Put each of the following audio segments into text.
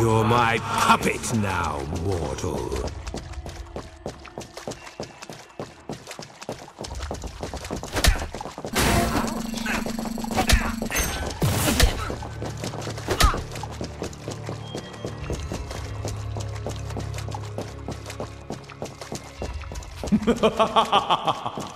You're my puppet now, mortal. Freeze!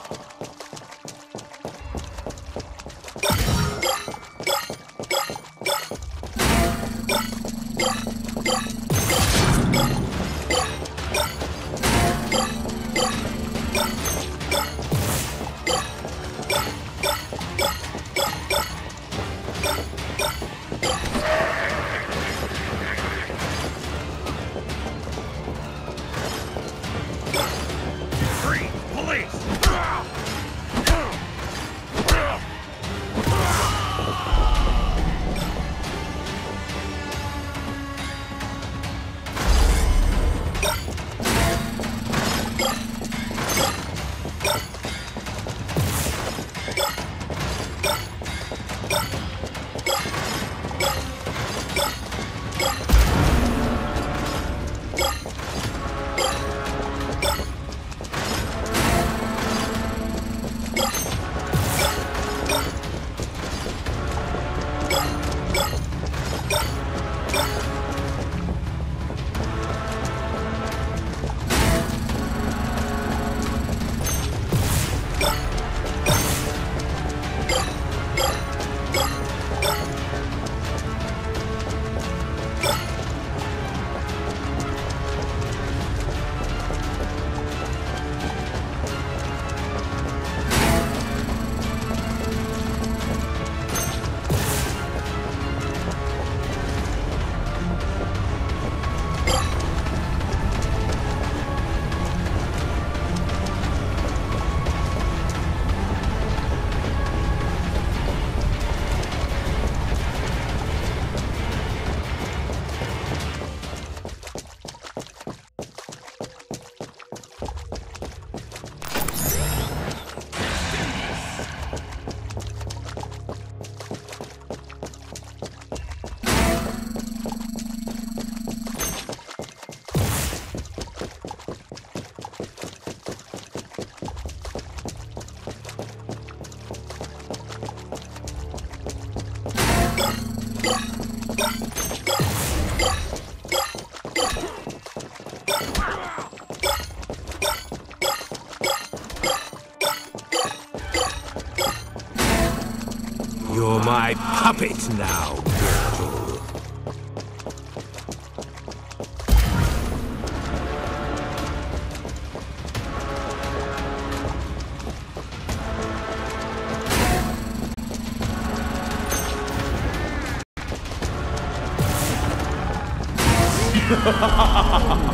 puppet now, mortal. You're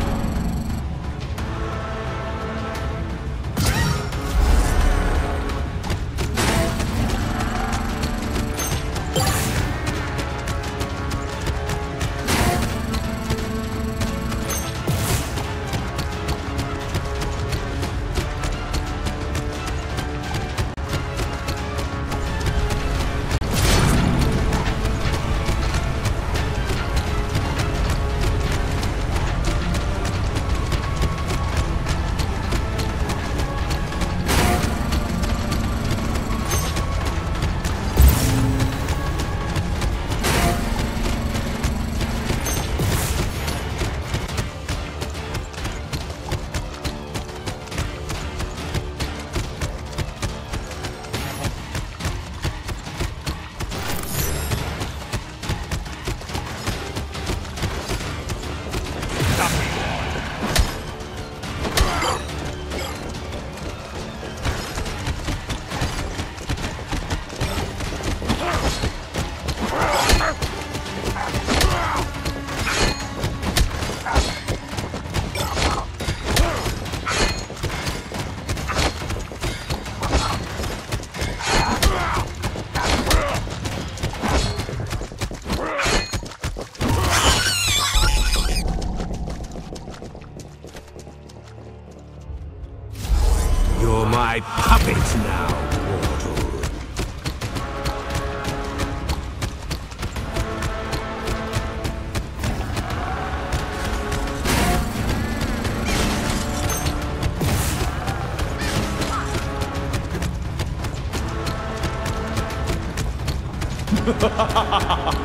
哈哈哈哈哈哈。